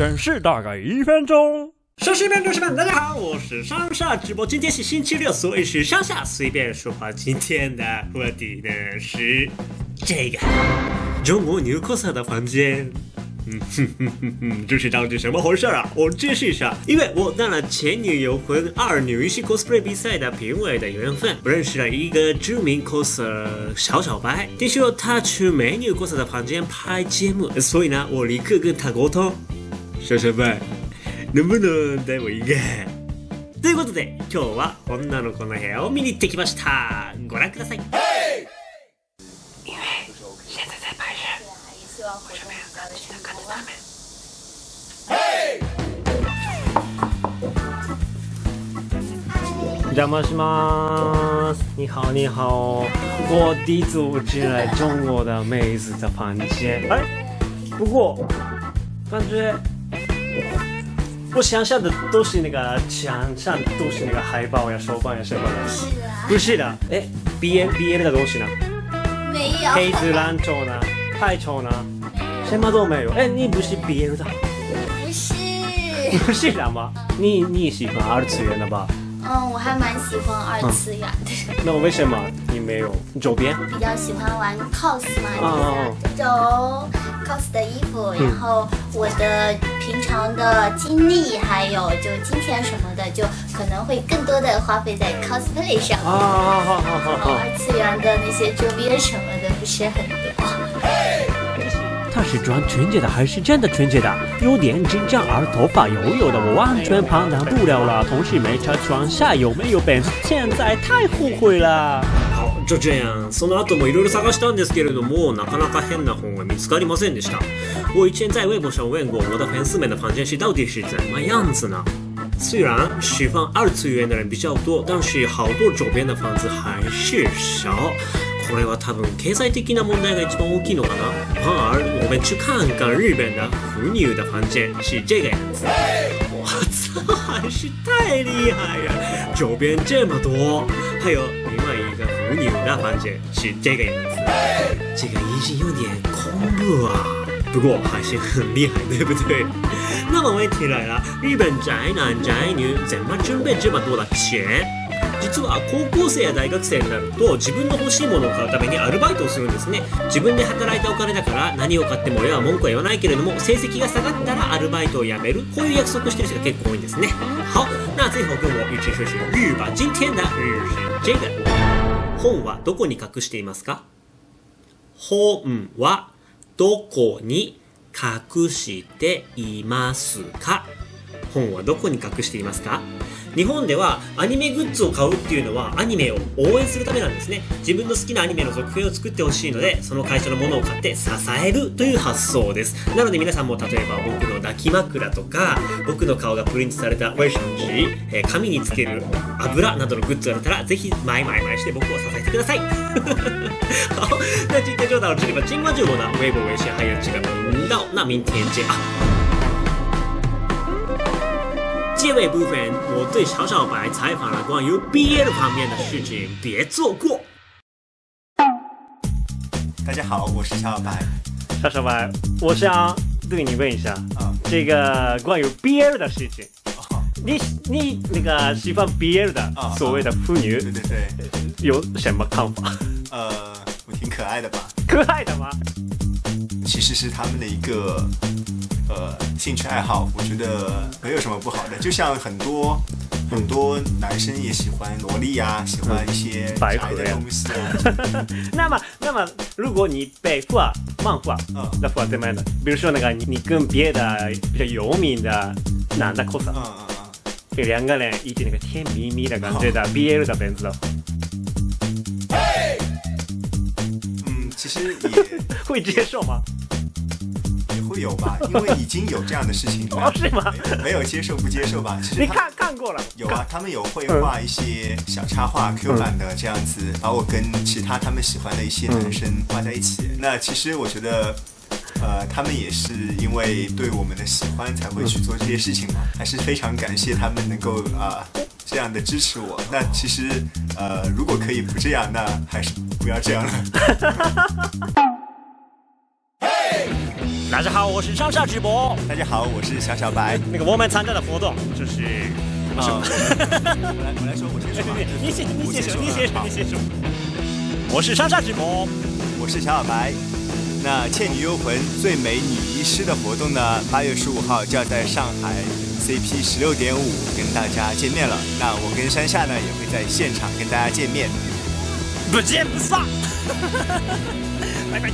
审视大概一分钟。收视边，收视边，大家好，我是上下直播。今天是星期六，所以是上下随便说话。今天的话题呢是这个中国牛 cos 的房间。嗯哼哼哼哼，这是到底什么回事啊？我解释一下，因为我当了前女友和二女一系 cosplay 比赛的评委的缘分，我认识了一个知名 coser 小小白，听说他去美女 coser 的房间拍节目，所以呢，我立刻跟他沟通，小小白，能不能带我一个？ということで、今日は女の子の部屋を見に行ってきました。ご覧ください。邪魔します。你好，你好，我第一次进来中国的妹子的房间。哎，不过感觉我想象的都是那个墙上都是那个海报呀、手办呀什么的。是啊，不是的，哎，BL BL 的东西呢？没有。黑子篮球呢？排球呢？什么都没有。哎，你不是 B N 的？不是。不是的吗？你你喜欢二次元的吧？嗯，我还蛮喜欢二次元的，那为什么你没有周边？比较喜欢玩 cos 嘛，哦就是这种 cos 的衣服，然后我的平常的精力还有就金钱什么的，就可能会更多的花费在 cosplay 上啊。啊，好好好好。二次元的那些周边什么的不是很多。他是装纯洁的还是真的纯洁的？有点紧张，而头发油油的，我完全判断不了了。同时没查床下有没有本，现在太后悔了。好，就这样。その後もいろいろ探したんですけれども、なかなか変な本が見つかりませんでした。我以前在微博上问过我的粉丝们的房间是到底是怎么样子呢？虽然喜欢二次元的人比较多，但是好多周边的房子还是少。 これは多分経済的な問題が一番大きいのかな？反而我们去看看日本的腐女的房间是这个样子。我操，还是太厉害了！周边这么多，还有另外一个腐女的房间是这个样子，这个已经有点恐怖啊。不过还是很厉害，对不对？那么问题来了，日本宅男宅女怎么准备这么多的钱？実は高校生や大学生になると自分の欲しいものを買うためにアルバイトをするんですね。自分で働いたお金だから何を買っても親は文句は言わないけれども成績が下がったらアルバイトを辞める。こういう約束してる人が結構多いんですね。好那最後跟我一起说是日吧今天的日是这个本はどこに隠していますか？本はどこに隠していますか？本はどこに隠していますか？日本ではアニメグッズを買うっていうのはアニメを応援するためなんですね自分の好きなアニメの続編を作ってほしいのでその会社のものを買って支えるという発想ですなので皆さんも例えば僕の抱き枕とか僕の顔がプリントされた衛生紙、えー紙につける油などのグッズが出たらぜひ買い買い買いして僕を支えてください好，那今天就到这里吧。请关注我的微博、微信还有这个频道。那明天见啊！结尾部分，我对小小白采访了关于 BL 方面的事情，别错过。大家好，我是小小白。小小白，我想对你问一下，啊这个关于 BL 的事情，哦，你你那个喜欢 BL 的啊所谓的妇女对对对，有什么看法？呃，我挺可爱的吧？可爱的吗？其实是他们的一个呃兴趣爱好，我觉得没有什么不好的。就像很多很多男生也喜欢萝莉啊，喜欢一些白盒呀东西啊。那么，那么，如果你被画漫画嗯那画怎么样的？比如说那个你你跟别的比较有名的男的 cos，嗯嗯嗯，这两个人一起那个甜蜜蜜的感觉的 BL 的本子的其实也 会接受吗？有吧，因为已经有这样的事情 哦了，，是吗？没有接受不接受吧？其实他你看看过了？有啊，他们有会画一些小插画 Q 版的这样子，把我跟其他他们喜欢的一些男生画在一起。那其实我觉得，呃，他们也是因为对我们的喜欢才会去做这些事情嘛，还是非常感谢他们能够啊、这样的支持我。那其实呃，如果可以不这样，那还是不要这样了。ラ大家好，我是上下直播。大家好，我是小小白。那个我们参加的活动就是啊，我来我来说，我先说吧。你先你先说，你先说，你先说。我是上下直播。我是小小白。那《倩女幽魂》最美女医师的活动呢，八月十五号就要在上海 CP 十六点五跟大家见面了。那我跟山下呢也会在现场跟大家见面。不见不散。拜拜。